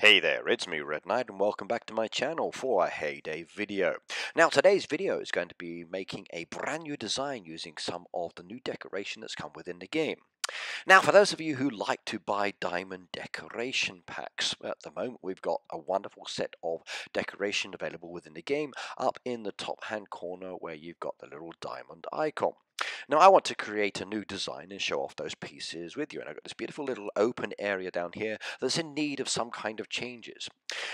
Hey there, it's me Red Knight and welcome back to my channel for a Hay Day video. Now today's video is going to be making a brand new design using some of the new decoration that's come within the game. Now for those of you who like to buy diamond decoration packs, at the moment we've got a wonderful set of decoration available within the game up in the top hand corner where you've got the little diamond icon. Now I want to create a new design and show off those pieces with you and I've got this beautiful little open area down here that's in need of some kind of changes.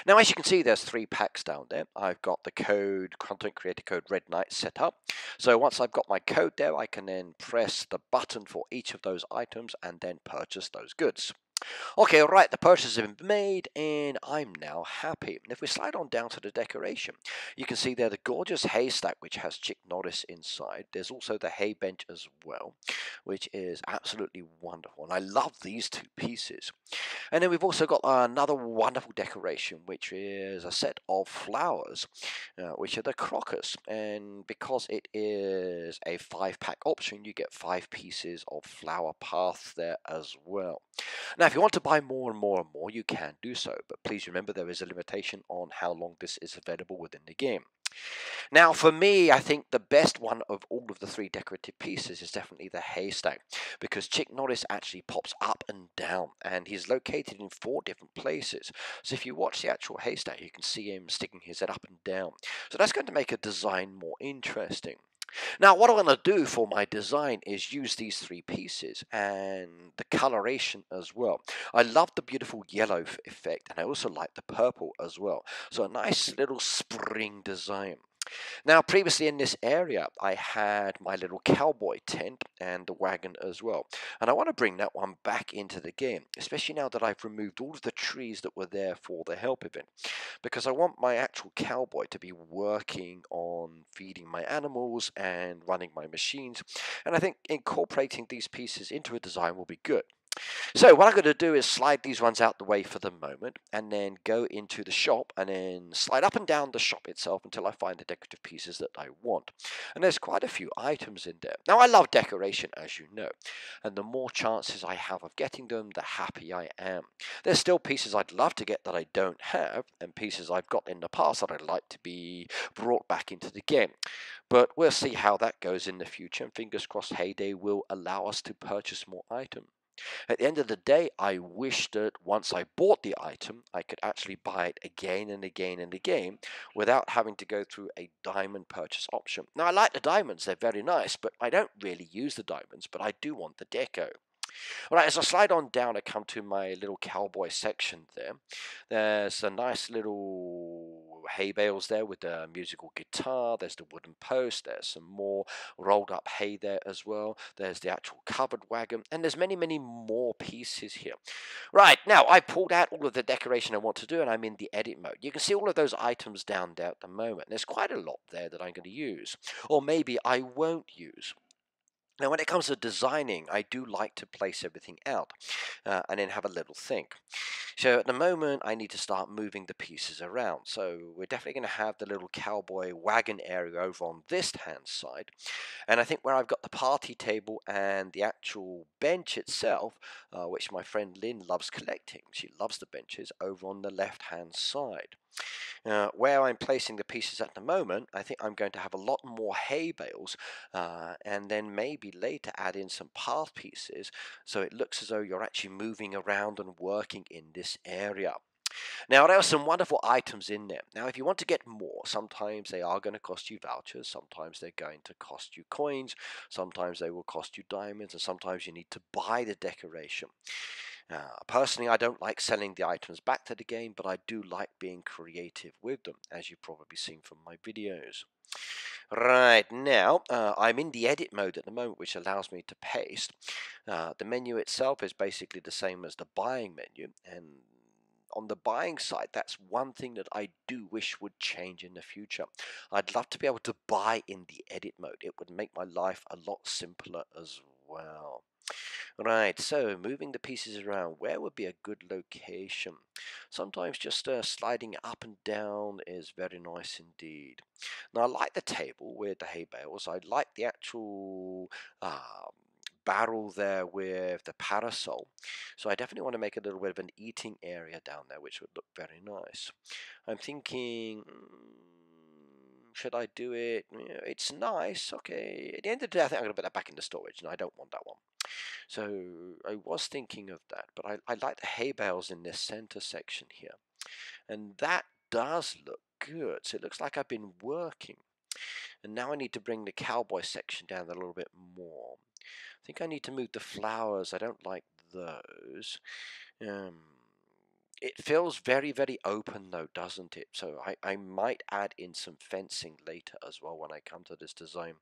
Now as you can see there's three packs down there. I've got the code content creator code red knight set up so once I've got my code there I can then press the button for each of those items and then purchase those goods. Okay, all right, the purchase has been made and I'm now happy. And if we slide on down to the decoration, you can see there the gorgeous haystack which has Chick Norris inside. There's also the hay bench as well, which is absolutely wonderful. And I love these two pieces. And then we've also got another wonderful decoration, which is a set of flowers, uh, which are the crocus. And because it is a five pack option, you get five pieces of flower path there as well. Now, if you want to buy more and more and more, you can do so, but please remember there is a limitation on how long this is available within the game. Now, for me, I think the best one of all of the three decorative pieces is definitely the haystack, because Chick Norris actually pops up and down, and he's located in four different places. So if you watch the actual haystack, you can see him sticking his head up and down. So that's going to make a design more interesting. Now what I'm going to do for my design is use these three pieces and the coloration as well. I love the beautiful yellow effect and I also like the purple as well. So a nice little spring design. Now, previously in this area, I had my little cowboy tent and the wagon as well. And I want to bring that one back into the game, especially now that I've removed all of the trees that were there for the help event. Because I want my actual cowboy to be working on feeding my animals and running my machines. And I think incorporating these pieces into a design will be good. So what I'm going to do is slide these ones out the way for the moment and then go into the shop and then slide up and down the shop itself until I find the decorative pieces that I want. And there's quite a few items in there. Now I love decoration as you know and the more chances I have of getting them the happy I am. There's still pieces I'd love to get that I don't have and pieces I've got in the past that I'd like to be brought back into the game. But we'll see how that goes in the future and fingers crossed Hay Day will allow us to purchase more items. At the end of the day, I wish that once I bought the item, I could actually buy it again and again and again without having to go through a diamond purchase option. Now, I like the diamonds, they're very nice, but I don't really use the diamonds, but I do want the deco. All right, as I slide on down, I come to my little cowboy section there. There's a nice little hay bales there with the musical guitar. There's the wooden post. There's some more rolled up hay there as well. There's the actual covered wagon. And there's many, many more pieces here. Right, now I pulled out all of the decoration I want to do and I'm in the edit mode. You can see all of those items down there at the moment. There's quite a lot there that I'm going to use. Or maybe I won't use. Now, when it comes to designing, I do like to place everything out uh, and then have a little think. So at the moment, I need to start moving the pieces around. So we're definitely going to have the little cowboy wagon area over on this hand side. And I think where I've got the party table and the actual bench itself, uh, which my friend Lynn loves collecting, she loves the benches, over on the left hand side. Uh, where I'm placing the pieces at the moment, I think I'm going to have a lot more hay bales uh, and then maybe later add in some path pieces so it looks as though you're actually moving around and working in this area. Now, there are some wonderful items in there. Now, if you want to get more, sometimes they are going to cost you vouchers, sometimes they're going to cost you coins, sometimes they will cost you diamonds, and sometimes you need to buy the decoration. Uh, personally, I don't like selling the items back to the game, but I do like being creative with them, as you've probably seen from my videos. Right, now uh, I'm in the edit mode at the moment, which allows me to paste. Uh, the menu itself is basically the same as the buying menu, and on the buying side, that's one thing that I do wish would change in the future. I'd love to be able to buy in the edit mode. It would make my life a lot simpler as well. Right, so moving the pieces around, where would be a good location? Sometimes just uh, sliding up and down is very nice indeed. Now I like the table with the hay bales. I like the actual um, barrel there with the parasol. So I definitely want to make a little bit of an eating area down there, which would look very nice. I'm thinking, mm, should I do it? It's nice. Okay. At the end of the day, I think I'm going to put that back into storage, and I don't want that one. So I was thinking of that, but I, I like the hay bales in this center section here. And that does look good. So it looks like I've been working. And now I need to bring the cowboy section down a little bit more. I think I need to move the flowers. I don't like those. Um, it feels very, very open though, doesn't it? So I, I might add in some fencing later as well when I come to this design.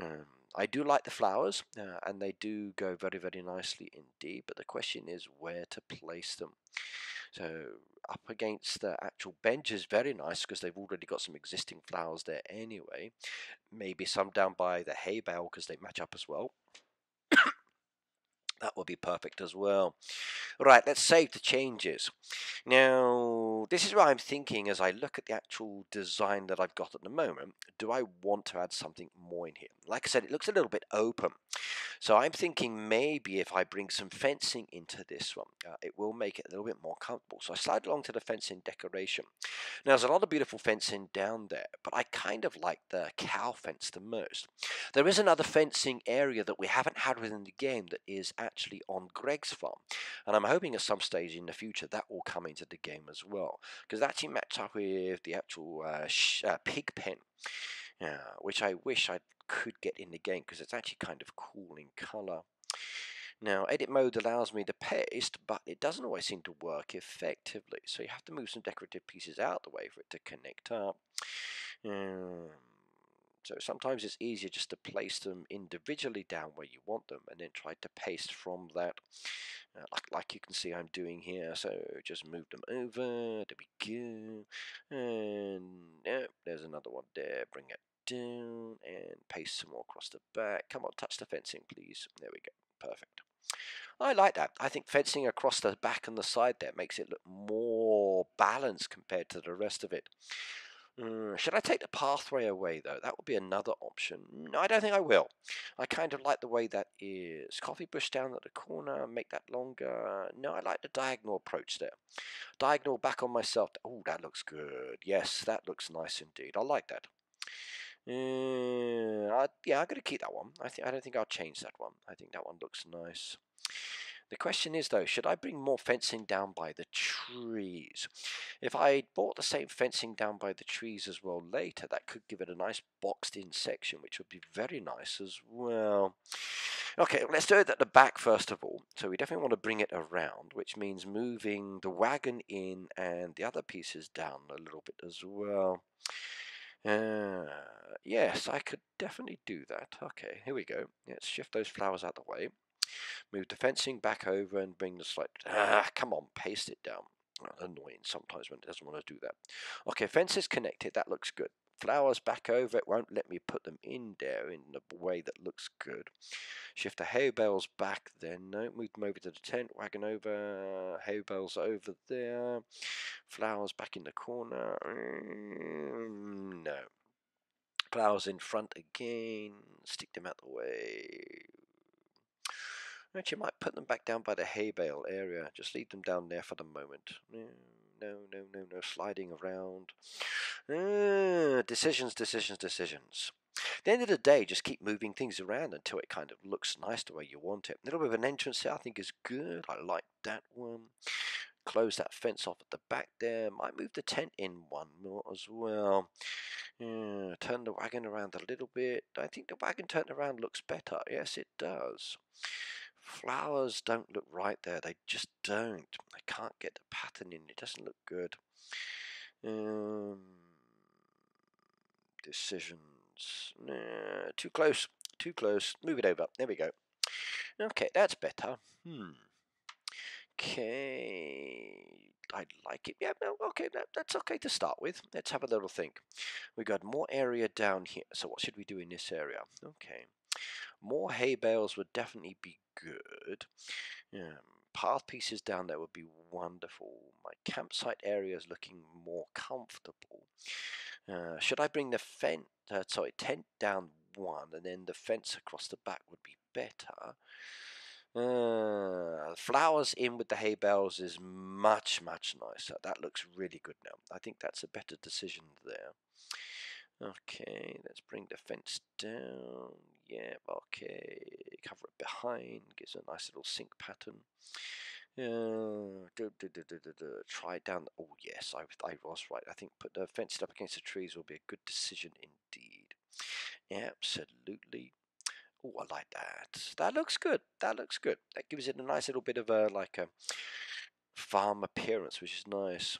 Um, I do like the flowers, uh, and they do go very, very nicely indeed. But the question is where to place them. So up against the actual bench is very nice because they've already got some existing flowers there anyway. Maybe some down by the hay bale because they match up as well. That will be perfect as well. Right, let's save the changes. Now, this is what I'm thinking as I look at the actual design that I've got at the moment. Do I want to add something more in here? Like I said, it looks a little bit open. So I'm thinking maybe if I bring some fencing into this one, uh, it will make it a little bit more comfortable. So I slide along to the fencing decoration. Now, there's a lot of beautiful fencing down there, but I kind of like the cow fence the most. There is another fencing area that we haven't had within the game that is actually on Greg's farm. And I'm hoping at some stage in the future that will come into the game as well. Because that actually matches up with the actual uh, uh, pig pen. Uh, which I wish I could get in the game because it's actually kind of cool in colour. Now, edit mode allows me to paste, but it doesn't always seem to work effectively. So you have to move some decorative pieces out of the way for it to connect up. Um, so sometimes it's easier just to place them individually down where you want them and then try to paste from that uh, like, like you can see I'm doing here. So just move them over, there we go. And yeah, there's another one there, bring it down and paste some more across the back. Come on, touch the fencing please. There we go, perfect. I like that. I think fencing across the back and the side there makes it look more balanced compared to the rest of it. Mm, should I take the pathway away though? That would be another option. No, I don't think I will. I kind of like the way that is. Coffee bush down at the corner, make that longer. No, I like the diagonal approach there. Diagonal back on myself. Oh, that looks good. Yes, that looks nice indeed. I like that. Uh, I, yeah, I'm going to keep that one. I, think I don't think I'll change that one. I think that one looks nice. The question is though, should I bring more fencing down by the trees? If I bought the same fencing down by the trees as well later, that could give it a nice boxed in section, which would be very nice as well. Okay, let's do it at the back first of all. So we definitely want to bring it around, which means moving the wagon in and the other pieces down a little bit as well. Uh, yes, I could definitely do that. Okay, here we go. Let's shift those flowers out of the way. Move the fencing back over and bring the slide. Ah, come on, paste it down. Annoying sometimes when it doesn't want to do that. Okay, fence is connected. That looks good. Flowers back over. It won't let me put them in there in a way that looks good. Shift the hay bales back then. No, move them over to the tent. Wagon over. Hay bales over there. Flowers back in the corner. Mm, no. Flowers in front again. Stick them out the way. Actually, might put them back down by the hay bale area. Just leave them down there for the moment. No, no, no, no, no. Sliding around. Uh, decisions, decisions, decisions. At the end of the day, just keep moving things around until it kind of looks nice the way you want it. A little bit of an entrance there, I think, is good. I like that one. Close that fence off at the back there. Might move the tent in one more as well. Yeah, turn the wagon around a little bit. I think the wagon turned around looks better. Yes, it does flowers don't look right there. They just don't. I can't get the pattern in. It doesn't look good. Um, decisions. Nah, too close. Too close. Move it over. There we go. Okay, that's better. Hmm. Okay. I like it. Yeah, okay, that, that's okay to start with. Let's have a little think. We got more area down here. So what should we do in this area? Okay. More hay bales would definitely be good. Um, path pieces down there would be wonderful. My campsite area is looking more comfortable. Uh, should I bring the fence, uh, sorry, tent down one and then the fence across the back would be better. Uh, flowers in with the hay bales is much, much nicer. That looks really good now. I think that's a better decision there. Okay, let's bring the fence down. Yeah, okay. Cover it behind. Gives a nice little sink pattern. Uh, do, do, do. Try it down. Oh, yes, I, I was right. I think put the fence up against the trees will be a good decision indeed. Absolutely. Oh, I like that. That looks good. That looks good. That gives it a nice little bit of a like a farm appearance, which is nice.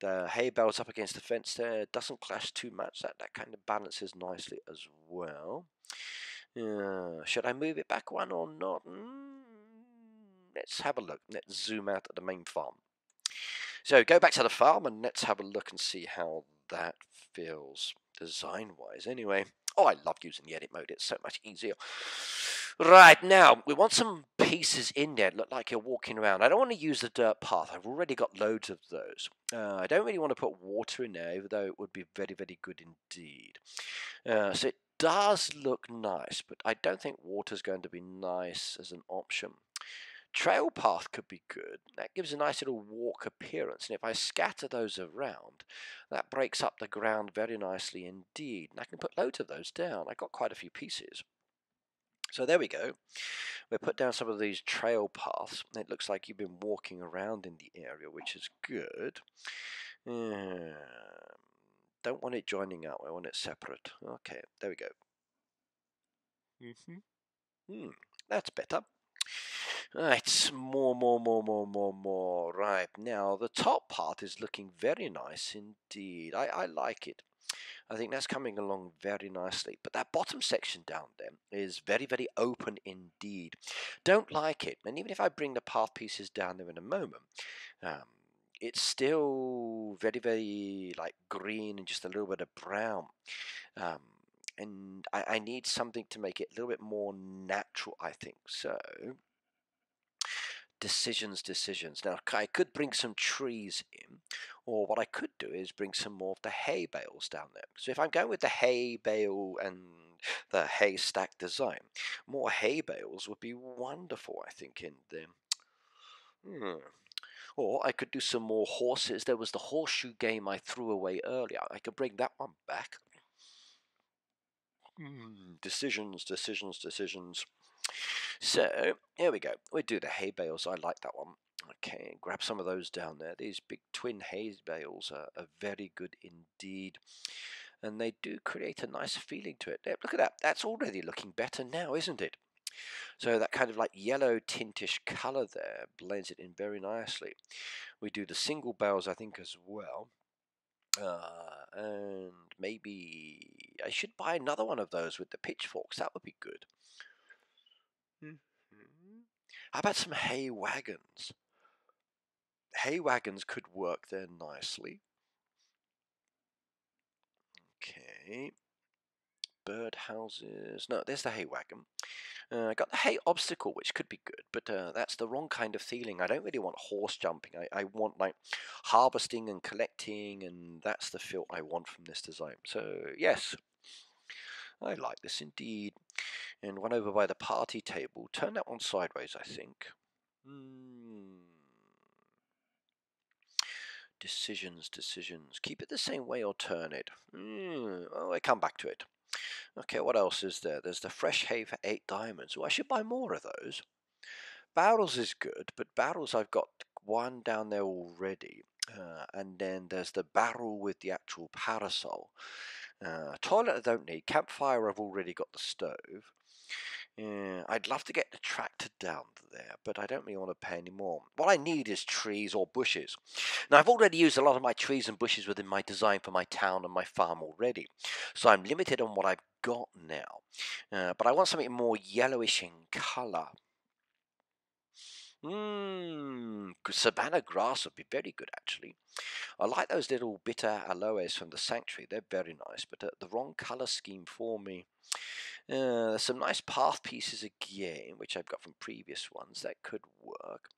The hay bales up against the fence there doesn't clash too much. That that kind of balances nicely as well. Should I move it back one or not? Mm, let's have a look. Let's zoom out at the main farm. So go back to the farm and let's have a look and see how that feels design wise. Anyway, Oh, I love using the edit mode. It's so much easier. Right, now, we want some pieces in there that look like you're walking around. I don't want to use the dirt path. I've already got loads of those. Uh, I don't really want to put water in there, though it would be very, very good indeed. Uh, so it does look nice, but I don't think water is going to be nice as an option. Trail path could be good. That gives a nice little walk appearance. And if I scatter those around, that breaks up the ground very nicely indeed. And I can put loads of those down. I got quite a few pieces. So there we go. We put down some of these trail paths. It looks like you've been walking around in the area, which is good. Um, don't want it joining up. I want it separate. Okay, there we go. Mm -hmm. Hmm, that's better. Right, more, more, more, more, more, more. Right, now the top part is looking very nice indeed. I, I like it. I think that's coming along very nicely. But that bottom section down there is very, very open indeed. Don't like it. And even if I bring the path pieces down there in a moment, um, it's still very, very like green and just a little bit of brown. Um, and I, I need something to make it a little bit more natural, I think. So decisions, decisions. Now, I could bring some trees in, or what I could do is bring some more of the hay bales down there. So if I'm going with the hay bale and the hay stack design, more hay bales would be wonderful, I think, in there. Hmm. Or I could do some more horses. There was the horseshoe game I threw away earlier. I could bring that one back. Hmm. Decisions, decisions, decisions. So here we go. We do the hay bales. I like that one. Okay, grab some of those down there. These big twin hay bales are, are very good indeed. And they do create a nice feeling to it. Look at that. That's already looking better now, isn't it? So that kind of like yellow tintish color there blends it in very nicely. We do the single bells, I think, as well. Uh, and maybe I should buy another one of those with the pitchforks. That would be good. Mm-hmm. How about some hay wagons? Hay wagons could work there nicely. Okay. Bird houses. No, there's the hay wagon. Uh, I got the hay obstacle, which could be good, but uh, that's the wrong kind of feeling. I don't really want horse jumping. I, I want like harvesting and collecting, and that's the feel I want from this design. So yes, I like this indeed. And one over by the party table. Turn that one sideways, I think. Hmm. Decisions, decisions. Keep it the same way or turn it. Mm. Oh, I come back to it. Okay, what else is there? There's the fresh hay for eight diamonds. Well, I should buy more of those. Barrels is good, but barrels I've got one down there already. Uh, and then there's the barrel with the actual parasol. Uh, toilet I don't need. Campfire I've already got the stove. Yeah, I'd love to get the tractor down there, but I don't really want to pay any more. What I need is trees or bushes. Now, I've already used a lot of my trees and bushes within my design for my town and my farm already, so I'm limited on what I've got now. Uh, but I want something more yellowish in colour. Mmm, savannah grass would be very good actually. I like those little bitter aloes from the sanctuary. They're very nice, but uh, the wrong colour scheme for me. Uh, some nice path pieces again, which I've got from previous ones that could work.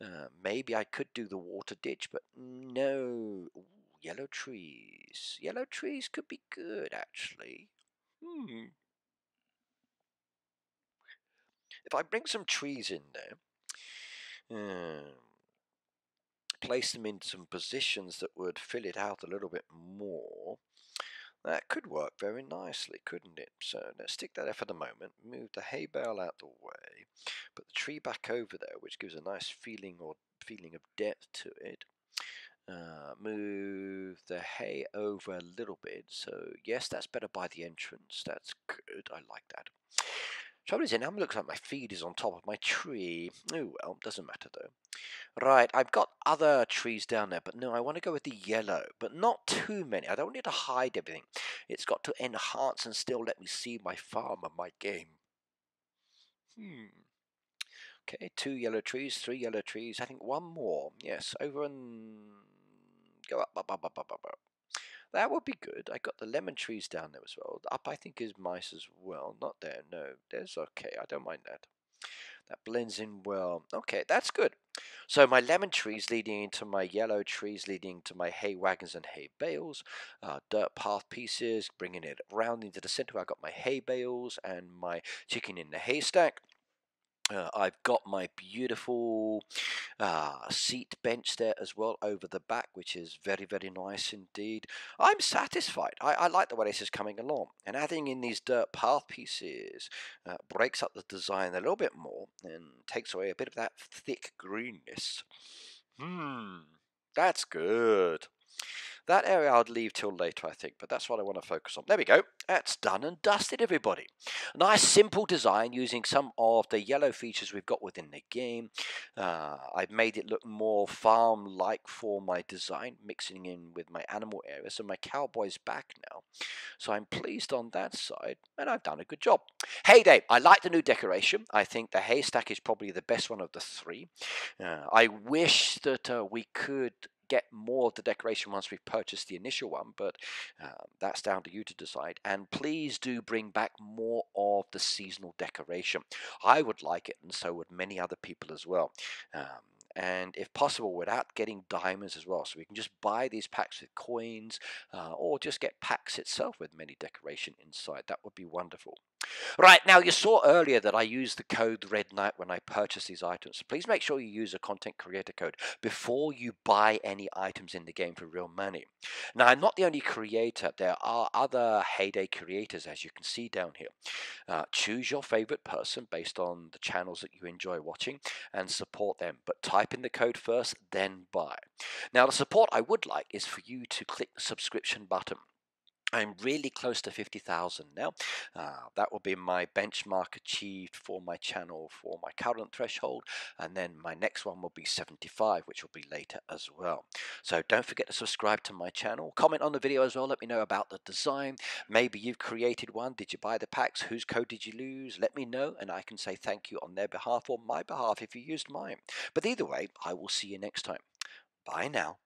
Uh, maybe I could do the water ditch, but no. Ooh, yellow trees. Yellow trees could be good, actually. Hmm. if I bring some trees in there, um, place them in some positions that would fill it out a little bit more, that could work very nicely, couldn't it? So let's stick that there for the moment. Move the hay bale out the way. Put the tree back over there, which gives a nice feeling or feeling of depth to it. Uh, move the hay over a little bit. So yes, that's better by the entrance. That's good. I like that. Trouble is, it now looks like my feed is on top of my tree. Oh well, doesn't matter though. Right, I've got other trees down there, but no, I want to go with the yellow, but not too many. I don't need to hide everything. It's got to enhance and still let me see my farm and my game. Hmm. Okay, two yellow trees, three yellow trees. I think one more. Yes, over and go up, up, up, up, up, up, up. That would be good. I got the lemon trees down there as well. Up, I think, is mice as well. Not there. No, there's okay. I don't mind that. That blends in well. Okay, that's good. So my lemon trees leading into my yellow trees leading to my hay wagons and hay bales. Uh, dirt path pieces, bringing it round into the center. I got my hay bales and my chicken in the haystack. Uh, I've got my beautiful uh, seat bench there as well over the back, which is very, very nice indeed. I'm satisfied. I, I like the way this is coming along. And adding in these dirt path pieces uh, breaks up the design a little bit more and takes away a bit of that thick greenness. Hmm, that's good. That area I'd leave till later, I think, but that's what I want to focus on. There we go. That's done and dusted, everybody. Nice, simple design using some of the yellow features we've got within the game. Uh, I've made it look more farm-like for my design, mixing in with my animal area. So my cowboy's back now. So I'm pleased on that side, and I've done a good job. Hay Day. I like the new decoration. I think the haystack is probably the best one of the three. Uh, I wish that uh, we could get more of the decoration once we've purchased the initial one, but um, that's down to you to decide. And please do bring back more of the seasonal decoration. I would like it, and so would many other people as well. Um, and if possible without getting diamonds as well so we can just buy these packs with coins uh, or just get packs itself with many decoration inside that would be wonderful Right, now you saw earlier that I used the code Red Knight when I purchased these items. Please make sure you use a content creator code before you buy any items in the game for real money. Now, I'm not the only creator. There are other Hay Day creators, as you can see down here. Uh, choose your favorite person based on the channels that you enjoy watching and support them. But type in the code first, then buy. Now, the support I would like is for you to click the subscription button. I'm really close to 50,000 now. Uh, that will be my benchmark achieved for my channel for my current threshold. And then my next one will be 75, which will be later as well. So don't forget to subscribe to my channel. Comment on the video as well. Let me know about the design. Maybe you've created one. Did you buy the packs? Whose code did you lose? Let me know and I can say thank you on their behalf or my behalf if you used mine. But either way, I will see you next time. Bye now.